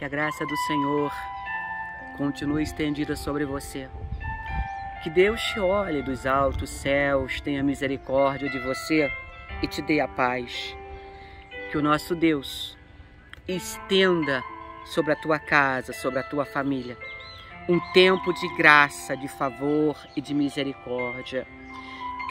Que a graça do Senhor continue estendida sobre você. Que Deus te olhe dos altos céus, tenha misericórdia de você e te dê a paz. Que o nosso Deus estenda sobre a tua casa, sobre a tua família, um tempo de graça, de favor e de misericórdia.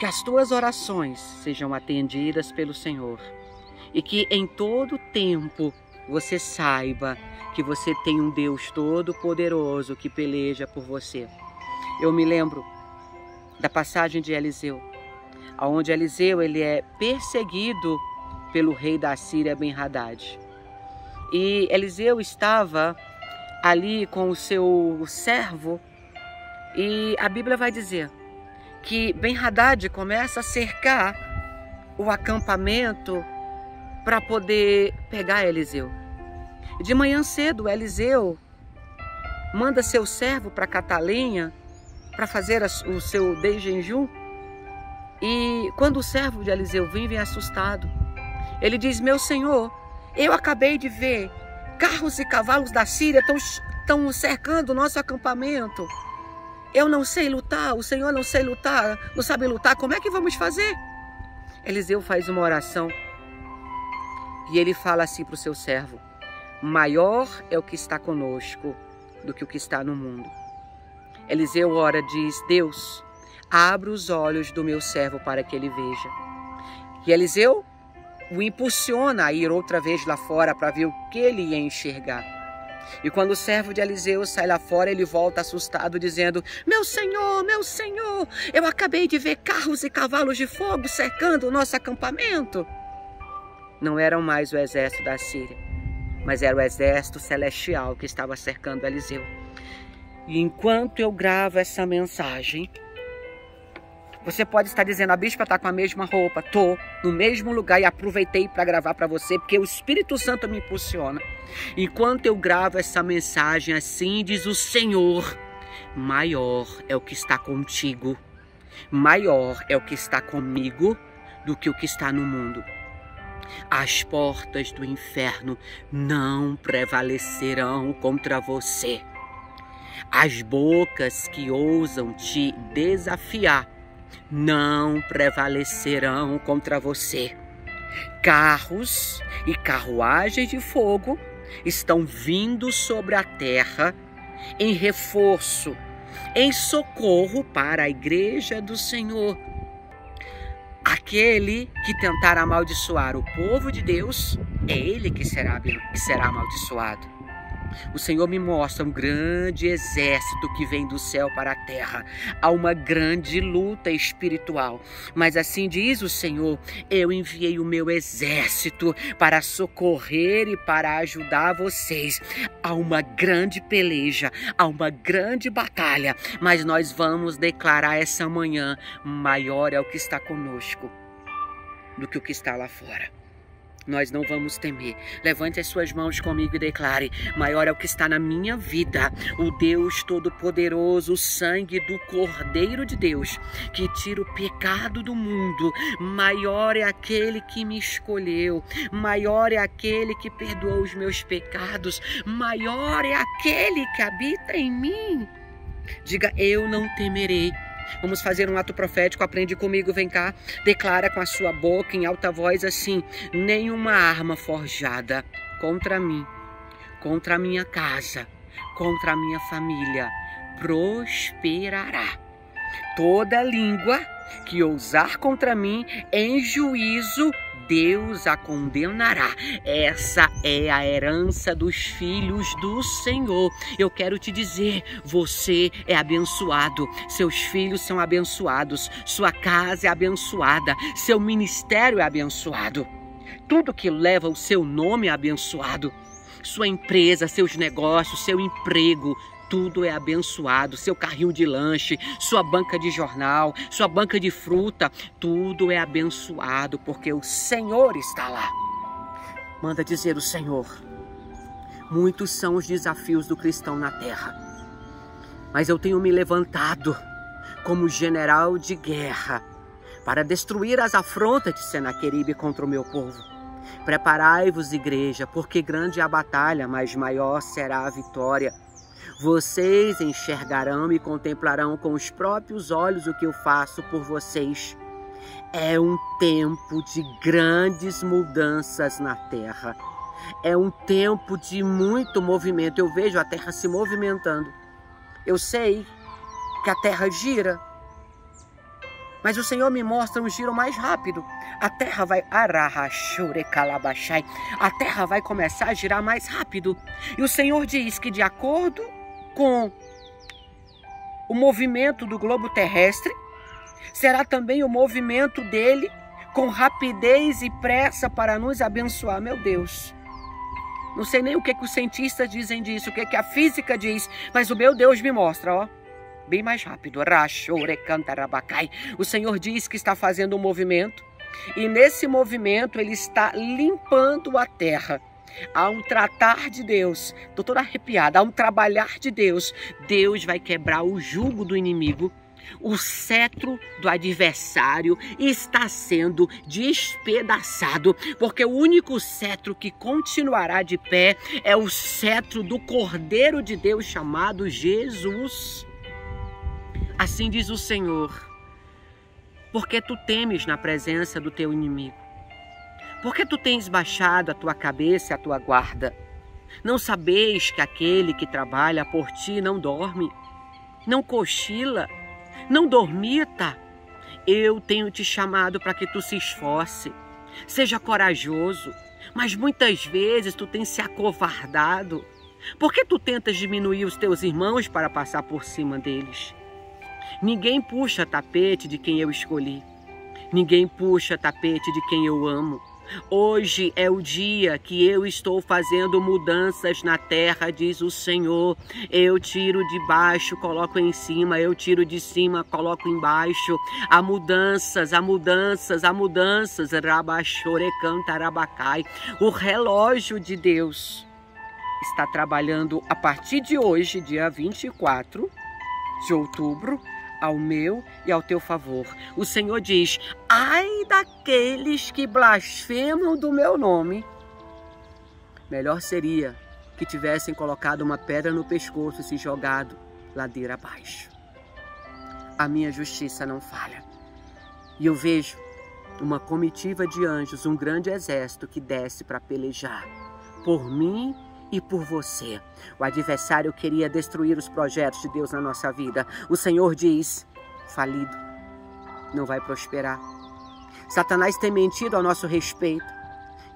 Que as tuas orações sejam atendidas pelo Senhor e que em todo tempo você saiba que você tem um Deus todo-poderoso que peleja por você. Eu me lembro da passagem de Eliseu, onde Eliseu ele é perseguido pelo rei da Síria Ben-Hadad. E Eliseu estava ali com o seu servo e a Bíblia vai dizer que Ben-Hadad começa a cercar o acampamento para poder pegar Eliseu. De manhã cedo, Eliseu manda seu servo para catar lenha para fazer o seu jejum. E quando o servo de Eliseu vem, vem assustado. Ele diz: Meu senhor, eu acabei de ver carros e cavalos da Síria estão cercando o nosso acampamento. Eu não sei lutar, o Senhor não sei lutar, não sabe lutar, como é que vamos fazer? Eliseu faz uma oração e ele fala assim para o seu servo: Maior é o que está conosco do que o que está no mundo. Eliseu ora diz: Deus, abra os olhos do meu servo para que ele veja. E Eliseu o impulsiona a ir outra vez lá fora para ver o que ele ia enxergar. E quando o servo de Eliseu sai lá fora, ele volta assustado, dizendo: Meu senhor, meu senhor, eu acabei de ver carros e cavalos de fogo cercando o nosso acampamento não eram mais o exército da Síria, mas era o exército celestial que estava cercando Eliseu. E enquanto eu gravo essa mensagem, você pode estar dizendo, a bispa está com a mesma roupa. Tô no mesmo lugar e aproveitei para gravar para você, porque o Espírito Santo me impulsiona. Enquanto eu gravo essa mensagem, assim diz o Senhor, maior é o que está contigo, maior é o que está comigo do que o que está no mundo. As portas do inferno não prevalecerão contra você. As bocas que ousam te desafiar não prevalecerão contra você. Carros e carruagens de fogo estão vindo sobre a terra em reforço, em socorro para a igreja do Senhor Aquele que tentar amaldiçoar o povo de Deus, é ele que será, que será amaldiçoado. O Senhor me mostra um grande exército que vem do céu para a terra. Há uma grande luta espiritual. Mas assim diz o Senhor: eu enviei o meu exército para socorrer e para ajudar vocês. Há uma grande peleja, há uma grande batalha. Mas nós vamos declarar essa manhã: maior é o que está conosco do que o que está lá fora nós não vamos temer. Levante as suas mãos comigo e declare: Maior é o que está na minha vida, o Deus Todo-Poderoso, o sangue do Cordeiro de Deus, que tira o pecado do mundo. Maior é aquele que me escolheu, maior é aquele que perdoou os meus pecados, maior é aquele que habita em mim. Diga: Eu não temerei Vamos fazer um ato profético. Aprende comigo, vem cá. Declara com a sua boca em alta voz assim: nenhuma arma forjada contra mim, contra a minha casa, contra a minha família prosperará. Toda língua que ousar contra mim em juízo Deus a condenará. Essa é a herança dos filhos do Senhor. Eu quero te dizer, você é abençoado, seus filhos são abençoados, sua casa é abençoada, seu ministério é abençoado. Tudo que leva o seu nome é abençoado. Sua empresa, seus negócios, seu emprego, tudo é abençoado. Seu carrinho de lanche, sua banca de jornal, sua banca de fruta, tudo é abençoado porque o Senhor está lá. Manda dizer o Senhor. Muitos são os desafios do cristão na terra, mas eu tenho me levantado como general de guerra para destruir as afrontas de Senaqueribe contra o meu povo. Preparai-vos, igreja, porque grande é a batalha, mas maior será a vitória. Vocês enxergarão e contemplarão com os próprios olhos o que eu faço por vocês. É um tempo de grandes mudanças na terra. É um tempo de muito movimento. Eu vejo a terra se movimentando. Eu sei que a terra gira, mas o Senhor me mostra um giro mais rápido. A terra vai A terra vai começar a girar mais rápido. E o Senhor diz que de acordo com o movimento do globo terrestre, será também o movimento dele com rapidez e pressa para nos abençoar, meu Deus. Não sei nem o que, que os cientistas dizem disso, o que, que a física diz, mas o meu Deus me mostra, ó bem mais rápido. O Senhor diz que está fazendo um movimento e nesse movimento ele está limpando a terra. Há um tratar de Deus, estou toda arrepiada, há um trabalhar de Deus. Deus vai quebrar o jugo do inimigo. O cetro do adversário está sendo despedaçado, porque o único cetro que continuará de pé é o cetro do Cordeiro de Deus chamado Jesus. Assim diz o Senhor: porque tu temes na presença do teu inimigo? Porque tu tens baixado a tua cabeça e a tua guarda? Não sabeis que aquele que trabalha por ti não dorme, não cochila, não dormita? Eu tenho te chamado para que tu se esforce, seja corajoso, mas muitas vezes tu tens se acovardado. Por que tu tentas diminuir os teus irmãos para passar por cima deles? Ninguém puxa tapete de quem eu escolhi. Ninguém puxa tapete de quem eu amo. Hoje é o dia que eu estou fazendo mudanças na terra, diz o Senhor. Eu tiro de baixo, coloco em cima, eu tiro de cima, coloco embaixo. Há mudanças, há mudanças, há mudanças. Rabachorecanta O relógio de Deus está trabalhando a partir de hoje, dia 24 de outubro, ao meu e ao teu favor. O Senhor diz: ai daqueles que blasfemam do meu nome. Melhor seria que tivessem colocado uma pedra no pescoço e se jogado ladeira abaixo. A minha justiça não falha. E eu vejo uma comitiva de anjos, um grande exército que desce para pelejar por mim e por você. O adversário queria destruir os projetos de Deus na nossa vida. O Senhor diz: falido, não vai prosperar. Satanás tem mentido ao nosso respeito.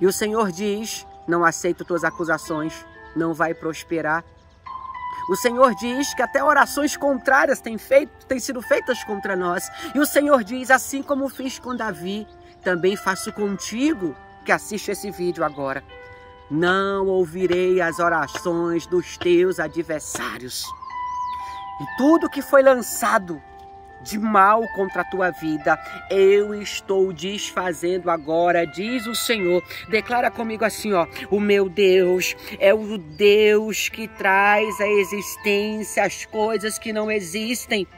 E o Senhor diz: não aceito tuas acusações, não vai prosperar. O Senhor diz que até orações contrárias têm, feito, têm sido feitas contra nós. E o Senhor diz: assim como fiz com Davi, também faço contigo que assiste esse vídeo agora não ouvirei as orações dos teus adversários. E tudo que foi lançado de mal contra a tua vida, eu estou desfazendo agora, diz o Senhor. Declara comigo assim, ó: O meu Deus é o Deus que traz à existência as coisas que não existem.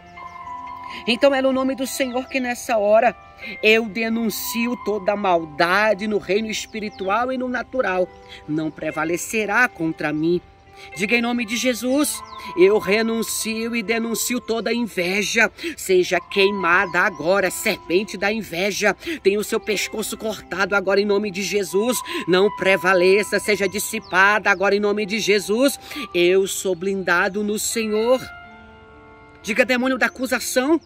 Então é no nome do Senhor que nessa hora eu denuncio toda maldade no reino espiritual e no natural. Não prevalecerá contra mim. Diga em nome de Jesus, eu renuncio e denuncio toda inveja. Seja queimada agora, serpente da inveja. Tenha o seu pescoço cortado agora em nome de Jesus. Não prevaleça, seja dissipada agora em nome de Jesus. Eu sou blindado no Senhor. Diga demônio da acusação.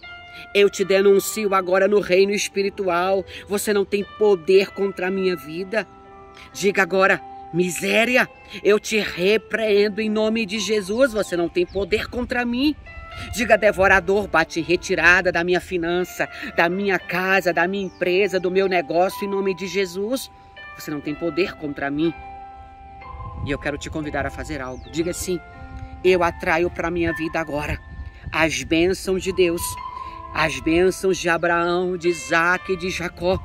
Eu te denuncio agora no reino espiritual. Você não tem poder contra a minha vida. Diga agora, miséria, eu te repreendo em nome de Jesus. Você não tem poder contra mim. Diga, devorador, bate retirada da minha finança, da minha casa, da minha empresa, do meu negócio, em nome de Jesus. Você não tem poder contra mim. E eu quero te convidar a fazer algo. Diga assim: eu atraio para minha vida agora as bênçãos de Deus as bênçãos de Abraão, de Isaac e de Jacó.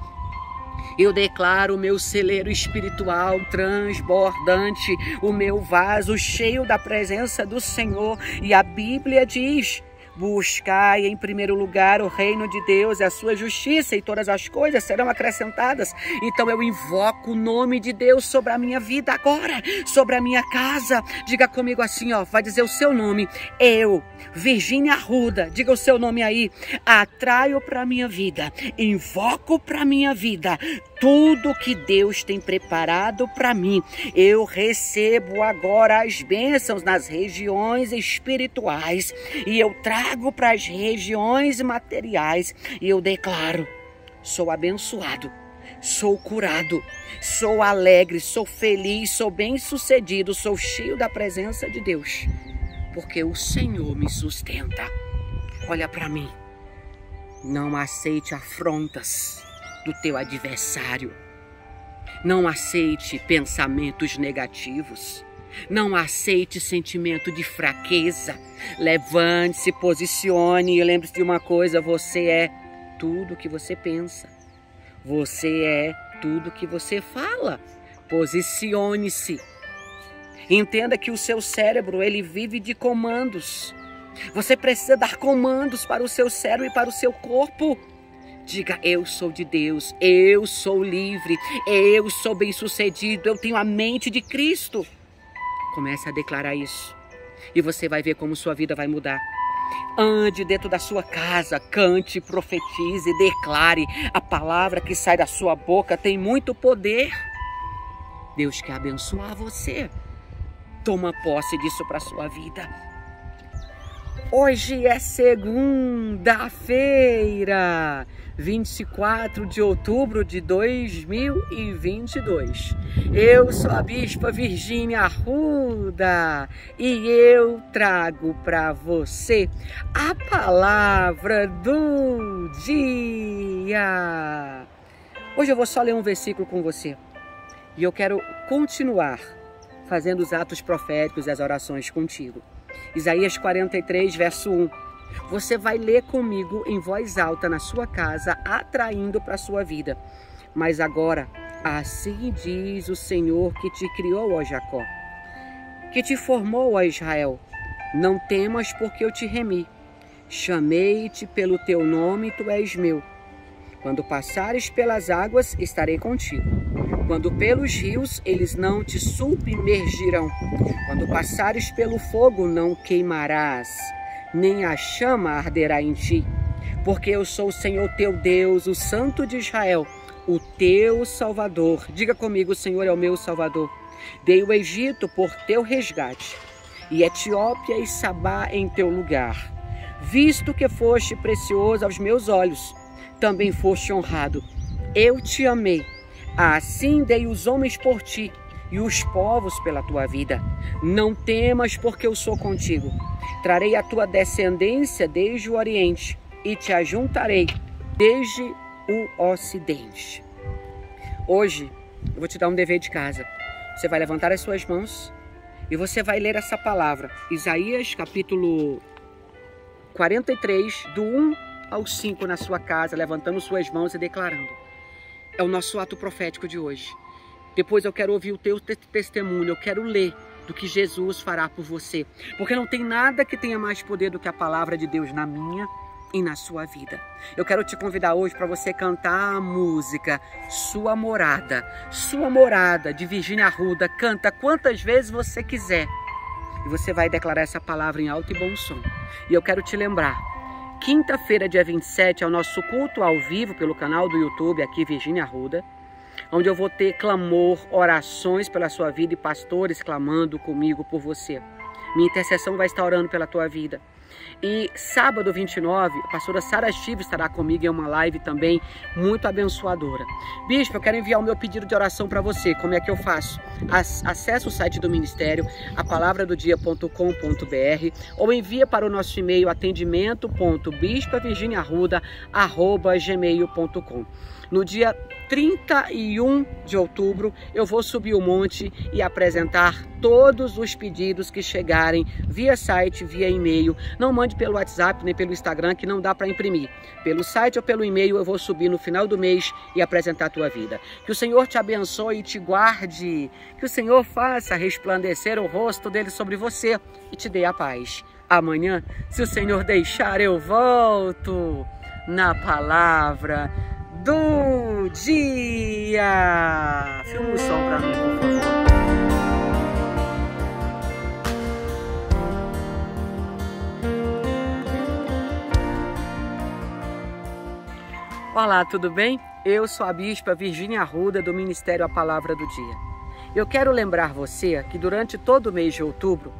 Eu declaro o meu celeiro espiritual transbordante, o meu vaso cheio da presença do Senhor. E a Bíblia diz: Buscai em primeiro lugar o reino de Deus e a sua justiça, e todas as coisas serão acrescentadas. Então eu invoco o nome de Deus sobre a minha vida agora, sobre a minha casa. Diga comigo assim, ó, vai dizer o seu nome. Eu, Virgínia Arruda, diga o seu nome aí. Atraio para minha vida, invoco para minha vida tudo que Deus tem preparado para mim. Eu recebo agora as bênçãos nas regiões espirituais e eu trago para as regiões materiais e eu declaro: sou abençoado, sou curado, sou alegre, sou feliz, sou bem-sucedido, sou cheio da presença de Deus, porque o Senhor me sustenta. Olha para mim. Não aceite afrontas do teu adversário. Não aceite pensamentos negativos. Não aceite sentimento de fraqueza. Levante-se, posicione e lembre-se de uma coisa: você é tudo que você pensa. Você é tudo que você fala. Posicione-se. Entenda que o seu cérebro ele vive de comandos. Você precisa dar comandos para o seu cérebro e para o seu corpo. Diga: Eu sou de Deus, eu sou livre, eu sou bem-sucedido, eu tenho a mente de Cristo. Comece a declarar isso e você vai ver como sua vida vai mudar. Ande dentro da sua casa, cante, profetize, declare. A palavra que sai da sua boca tem muito poder. Deus quer abençoar você. Toma posse disso para sua vida. Hoje é segunda-feira. 24 de outubro de 2022. Eu sou a Bispa Virgínia Arruda e eu trago para você a palavra do dia. Hoje eu vou só ler um versículo com você e eu quero continuar fazendo os atos proféticos e as orações contigo. Isaías 43, verso 1 você vai ler comigo em voz alta na sua casa, atraindo para a sua vida. Mas agora, assim diz o Senhor que te criou, ó Jacó, que te formou, ó Israel. Não temas, porque eu te remi. Chamei-te pelo teu nome, tu és meu. Quando passares pelas águas, estarei contigo. Quando pelos rios, eles não te submergirão. Quando passares pelo fogo, não queimarás nem a chama arderá em ti, porque eu sou o Senhor teu Deus, o Santo de Israel, o teu Salvador. Diga comigo, o Senhor é o meu Salvador. Dei o Egito por teu resgate, e Etiópia e Sabá em teu lugar. Visto que foste precioso aos meus olhos, também foste honrado. Eu te amei, assim dei os homens por ti e os povos pela tua vida. Não temas, porque eu sou contigo. Trarei a tua descendência desde o Oriente e te ajuntarei desde o Ocidente. Hoje, eu vou te dar um dever de casa. Você vai levantar as suas mãos e você vai ler essa palavra. Isaías, capítulo 43, do 1 ao 5 na sua casa, levantando suas mãos e declarando. É o nosso ato profético de hoje. Depois eu quero ouvir o teu testemunho, eu quero ler do que Jesus fará por você. Porque não tem nada que tenha mais poder do que a palavra de Deus na minha e na sua vida. Eu quero te convidar hoje para você cantar a música Sua Morada. Sua Morada, de Virginia Arruda. Canta quantas vezes você quiser. E você vai declarar essa palavra em alto e bom som. E eu quero te lembrar, quinta-feira, dia 27, é o nosso culto ao vivo pelo canal do YouTube aqui, Virginia Arruda onde eu vou ter clamor, orações pela sua vida e pastores clamando comigo por você. Minha intercessão vai estar orando pela tua vida. E sábado 29, a pastora Sara Chivo estará comigo em uma live também muito abençoadora. Bispo, eu quero enviar o meu pedido de oração para você. Como é que eu faço? Acesse o site do ministério, apalavradodia.com.br ou envia para o nosso e-mail atendimento.bispavirginiarruda.gmail.com no dia 31 de outubro, eu vou subir o monte e apresentar todos os pedidos que chegarem via site, via e-mail. Não mande pelo WhatsApp nem pelo Instagram, que não dá para imprimir. Pelo site ou pelo e-mail, eu vou subir no final do mês e apresentar a tua vida. Que o Senhor te abençoe e te guarde. Que o Senhor faça resplandecer o rosto dele sobre você e te dê a paz. Amanhã, se o Senhor deixar, eu volto na palavra do dia. Filma o som para mim, por favor. Olá, tudo bem? Eu sou a Bispa Virgínia Arruda do Ministério A Palavra do Dia. Eu quero lembrar você que durante todo o mês de outubro,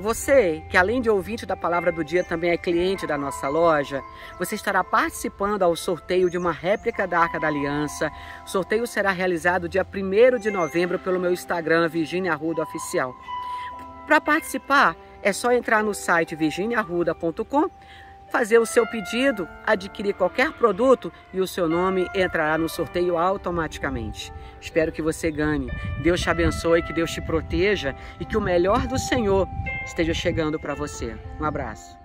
você, que além de ouvinte da Palavra do Dia também é cliente da nossa loja, você estará participando ao sorteio de uma réplica da Arca da Aliança. O sorteio será realizado dia 1 de novembro pelo meu Instagram, Virginia Arruda Oficial. Para participar, é só entrar no site virginiarruda.com fazer o seu pedido, adquirir qualquer produto e o seu nome entrará no sorteio automaticamente. Espero que você ganhe. Deus te abençoe, que Deus te proteja e que o melhor do Senhor esteja chegando para você. Um abraço.